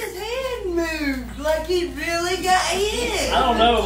his moved like he really got hit. I don't know.